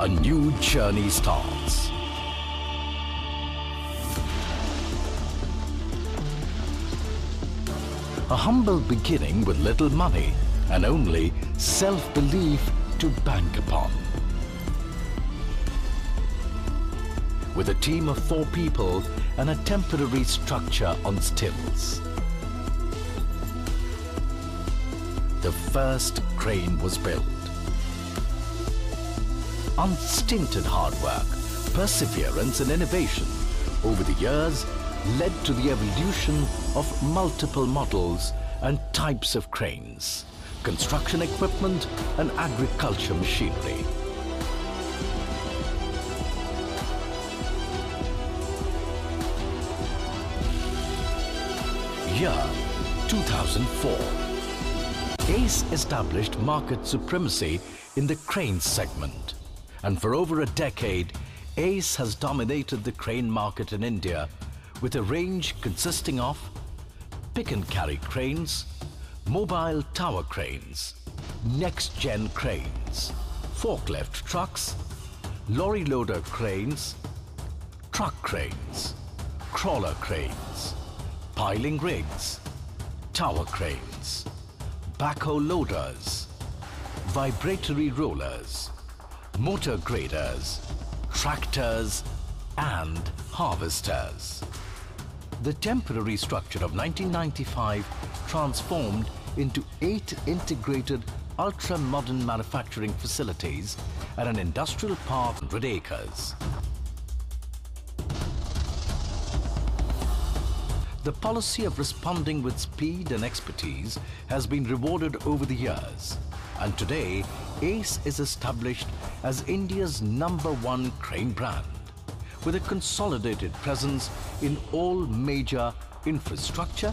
a new journey starts. A humble beginning with little money and only self-belief to bank upon. With a team of four people and a temporary structure on stilts. The first crane was built. Unstinted hard work, perseverance and innovation over the years led to the evolution of multiple models and types of cranes, construction equipment and agriculture machinery. Year 2004. ACE established market supremacy in the crane segment. And for over a decade, ACE has dominated the crane market in India with a range consisting of pick and carry cranes, mobile tower cranes, next-gen cranes, forklift trucks, lorry loader cranes, truck cranes, crawler cranes, piling rigs, tower cranes, backhoe loaders, vibratory rollers, motor graders, tractors and harvesters. The temporary structure of 1995 transformed into eight integrated ultra-modern manufacturing facilities at an industrial park of 100 acres. The policy of responding with speed and expertise has been rewarded over the years. And today, ACE is established as India's number one crane brand with a consolidated presence in all major infrastructure,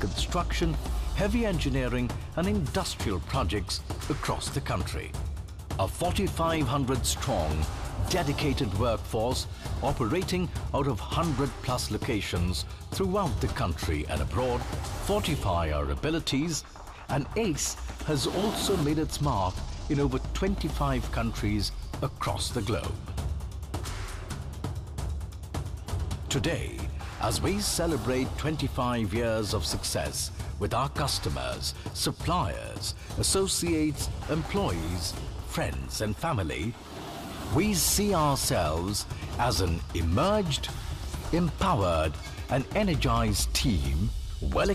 construction, heavy engineering and industrial projects across the country. A 4,500 strong, dedicated workforce operating out of 100 plus locations throughout the country and abroad fortify our abilities and ACE has also made its mark in over 25 countries across the globe. Today, as we celebrate 25 years of success with our customers, suppliers, associates, employees, friends and family, we see ourselves as an emerged, empowered and energized team well